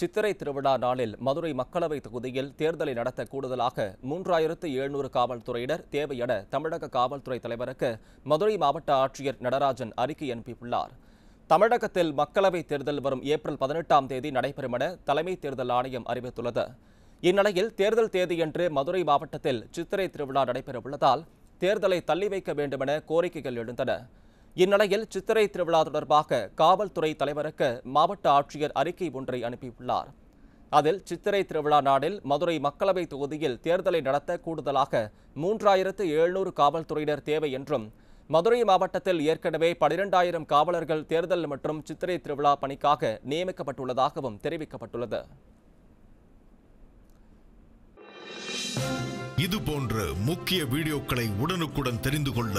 சித்திரை திருவிழா நாளில் மதுரை மக்களவை தொகுதியில் தேர்தலை நடத்த கூடுதலாக மூன்றாயிரத்து எழுநூறு காவல்துறையினர் தேவை என தமிழக காவல்துறை தலைவருக்கு மதுரை மாவட்ட ஆட்சியர் நடராஜன் அறிக்கை அனுப்பியுள்ளார். தமிழகத்தில் மக்களவைத் தேர்தல் வரும் ஏப்ரல் பதினெட்டாம் தேதி நடைபெறும் என தலைமை தேர்தல் ஆணையம் அறிவித்துள்ளது. இந்நிலையில் தேர்தல் தேதியன்று மதுரை மாவட்டத்தில் சித்திரை திருவிழா நடைபெறவுள்ளதால் தேர்தலை தள்ளி வைக்க வேண்டுமென கோரிக்கைகள் எழுந்தன. இந்நிலையில் சித்திரை திருவிழா தொடர்பாக காவல்துறை தலைவருக்கு மாவட்ட ஆட்சியர் அறிக்கை ஒன்றை அனுப்பியுள்ளார். அதில் சித்திரை திருவிழா நாளில் மதுரை மக்களவை தொகுதியில் தேர்தலை நடத்த கூடுதலாக மூன்றாயிரத்து எழுநூறு காவல்துறையினர் தேவை என்றும் மதுரை மாவட்டத்தில் ஏற்கனவே பனிரெண்டாயிரம் காவலர்கள் தேர்தல் மற்றும் சித்திரை திருவிழா பணிக்காக நியமிக்கப்பட்டுள்ளதாகவும் தெரிவிக்கப்பட்டுள்ளது. இது போன்ற முக்கிய வீடியோக்களை உடனுக்குடன் தெரிந்து கொள்ள